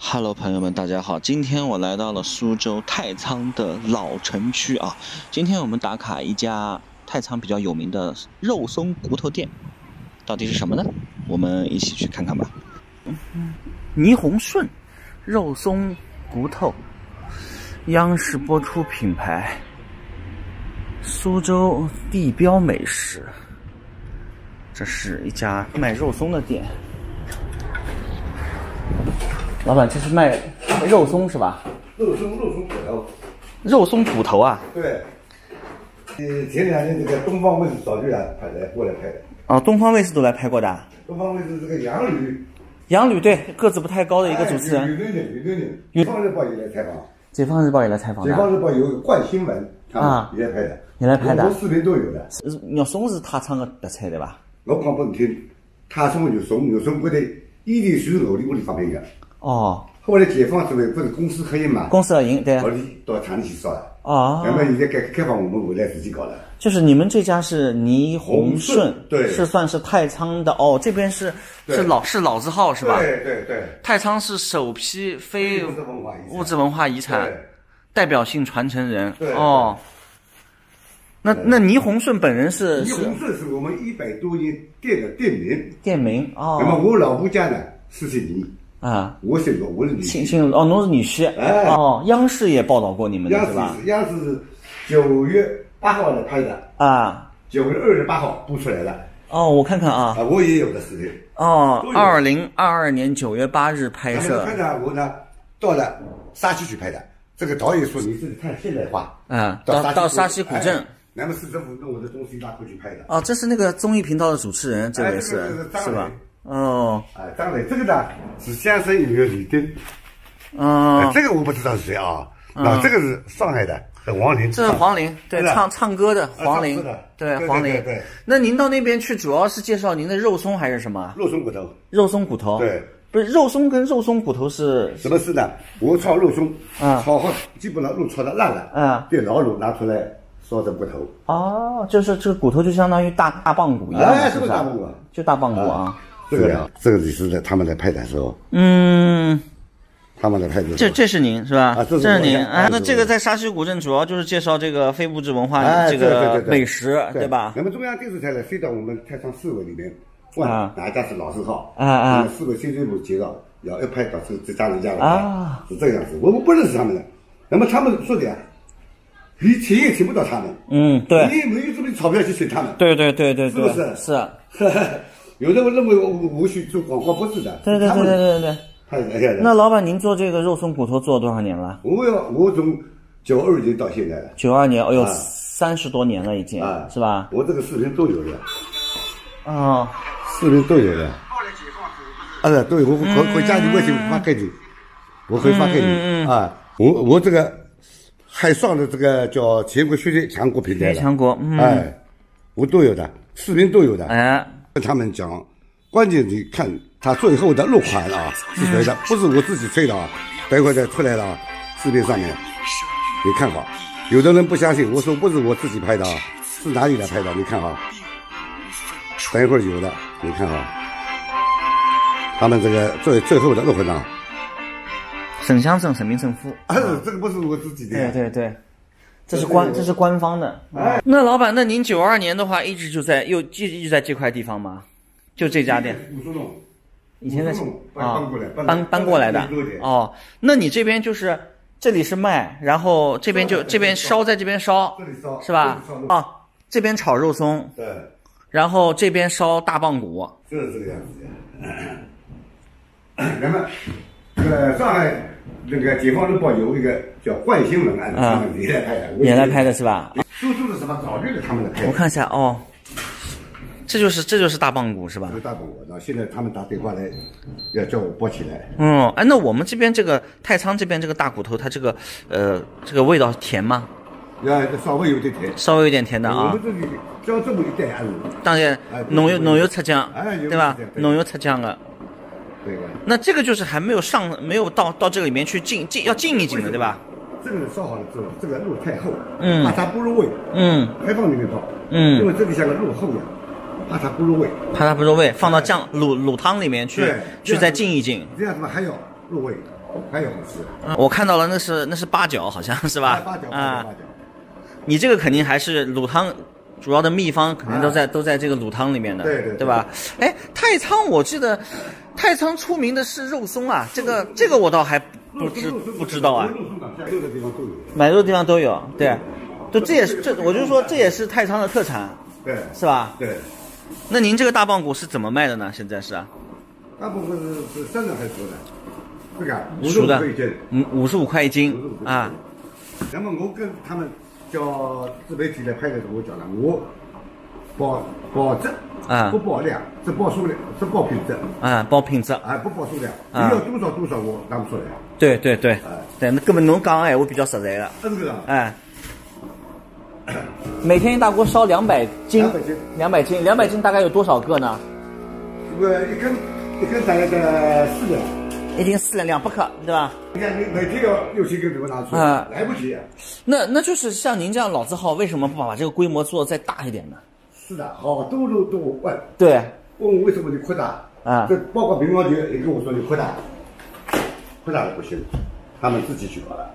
Hello，朋友们，大家好！今天我来到了苏州太仓的老城区啊。今天我们打卡一家太仓比较有名的肉松骨头店，到底是什么呢？我们一起去看看吧。霓虹顺肉松骨头，央视播出品牌，苏州地标美食。这是一家卖肉松的店。老板，这是卖肉松是吧？肉松，肉松骨头。肉松骨头啊？对。呃，前两天这个东方卫视早就来拍来过来拍的。哦，东方卫视都来拍过的。东方卫视这个杨吕。杨吕对，个子不太高的一个主持人。有有有有有。解放日报也来采访。解放日报也来采访。解放日报有冠新闻啊，也来拍的。也来拍的。很多视频都有的。肉松是他唱的特菜对吧？我讲给你听，他唱的肉松，肉松骨头，一定是我的屋里发明的。哦，后来解放之后不是公司合营嘛？公司合营，对。到厂里去烧了。哦。那么现在改革开放，我们回来自己搞了。就是你们这家是倪洪顺，对，是算是太仓的哦。这边是是老是老字号是吧？对对对。太仓是首批非物质文化遗产，代表性传承人。对。哦。那那倪洪顺本人是？倪洪顺是我们一百多年店的店名。店名哦。那么我老婆家呢是姓倪。啊，我姓罗，我是女婿。姓哦，侬是女婿。哎，哦，央视也报道过你们的，是吧？央视是九月八号来拍的。啊，九月二十八号播出来的。哦，我看看啊。啊，我也有的视频。哦，二零二二年九月八日拍摄。拍的我呢，到了沙溪去拍的。这个导演说你这里太现代化。嗯，到到沙溪古镇。南门市政府弄我的东西拉过去拍的。哦，这是那个综艺频道的主持人，这位是是吧？哦，哎，张磊，这个呢是相声演员李丁，嗯，这个我不知道是谁啊，那，这个是上海的黄龄，这是黄龄，对，唱唱歌的黄龄，对，黄龄，对。那您到那边去，主要是介绍您的肉松还是什么？肉松骨头，肉松骨头，对，不是肉松跟肉松骨头是什么事呢？我炒肉松，啊，炒好，基本上肉炒的烂了，啊，对，老卤拿出来烧成骨头。哦，就是这个骨头就相当于大大棒骨一样，是不是大棒骨？就大棒骨啊。这个这个你是在他们在拍的时候，嗯，他们在拍的。这这是您是吧？啊，这是您啊。那这个在沙溪古镇主要就是介绍这个非物质文化这个美食，对吧？那么中央电视台呢，飞到我们太仓市委里面，问哪一家是老字号？啊啊！市委宣传部介绍，要一拍到这这家人家啊，是这个样子。我们不认识他们的，那么他们说的呀，你请也请不到他们。嗯，对。你没有这么钞票去请他们。对对对对对，是不是？是。有的我认为我无需做广告不是的，对对对对对对。那老板，您做这个肉松骨头做了多少年了？我要我从九二年到现在了。九二年，哎呦，三十多年了已经，是吧？我这个视频都有的。啊，视频都有的。啊，对，我回回家里微信发给你，我会发给你啊。我我这个还上了这个叫全国学习强国平台了。强国，哎，我都有的。视频都有的，哎，跟他们讲，关键你看他最后的落款啊是谁的？不是我自己吹的啊，待会再出来了啊，视频上面你看好。有的人不相信，我说不是我自己拍的啊，是哪里来拍的？你看啊，等一会儿有的，你看啊，他们这个最最后的落款啊，沈乡镇沈明政府，这个不是我自己的，对对对。这是官，这是官方的。那老板，那您九二年的话，一直就在又一直在这块地方吗？就这家店。以前在啊，搬搬过来的。哦，那你这边就是这里是卖，然后这边就这边烧，在这边烧，是吧？啊，这边炒肉松。对。然后这边烧大棒骨。就是这个样子的。那么，呃，上海。那个解放日报有一个叫冠新闻啊，他们也来拍的，也来拍的是吧？苏州的什么早就是他们的拍。我看一下哦，这就是这就是大棒骨是吧？大棒骨，然后现在他们打电话来，要叫我包起来。嗯，哎，那我们这边这个太仓这边这个大骨头，它这个呃这个味道甜吗？要稍微有点甜，稍微有点甜的啊。我们这里叫这么一袋啊，当然浓油浓油出酱，对吧？浓油出酱的。那这个就是还没有上，没有到到这个里面去浸浸，要浸一浸的，对吧？这个烧好了之后，这个肉太厚，嗯，怕它不入味，嗯，还放里面泡，嗯，因为这里像个肉厚一样，怕它不入味，怕它不入味，放到酱卤卤汤里面去，去再浸一浸，这样子嘛还有入味。还有是，我看到了，那是那是八角，好像是吧？八角，八啊角，八角。你这个肯定还是卤汤，主要的秘方肯定都在、都在这个卤汤里面的，对对对对吧？哎，太仓我记得太仓出名的是肉松啊，这个这个我倒还不知不知道啊，肉松港六个地方都有。买肉的地方都有，对，就这也是这我就说这也是太仓的特产，对是吧？对，那您这个大棒骨是怎么卖的呢？现在是啊，大部分是是生的还是熟的？这个五十五块一斤，，嗯，五十五块一斤啊，。那么我跟他们叫自媒体来拍的时候，我讲了，我保保质啊不保量，只保数量，只保品质，啊，保品质，啊，不保数量。你啊要多少多少，我拿不出来。对对对对，那根本侬讲的闲话比较实在的，真的啊，哎，每天一大锅烧两百斤200斤，两百斤，两百斤大概有多少个呢？这个一根一根大概在四两。一斤四两两百克，对吧？你看，你每天要六七根给我拿出啊来，来不及。那那就是像您这样老字号，为什么不把这个规模做得再大一点呢？是的，好多人都问对，问我为什么你扩大？啊。这包括乒乓球也跟我说你扩大，扩大了不行，他们自己去搞的。